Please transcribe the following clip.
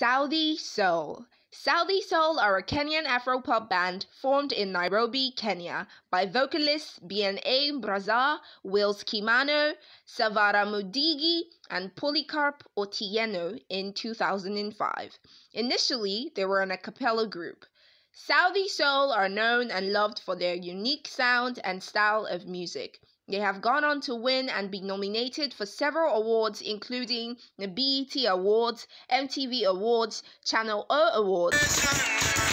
Sauti Sol. Sauti Sol are a Kenyan Afro-pop band formed in Nairobi, Kenya by vocalists Bien-Aimé Baraza, Willis Chimano, Savara Mudigi, and Polycarp Otieno in 2005. Initially, they were an a cappella group. Sauti Sol are known and loved for their unique sound and style of music. They have gone on to win and be nominated for several awards, including the BET Awards, MTV Awards, Channel O Awards.